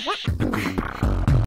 the queen.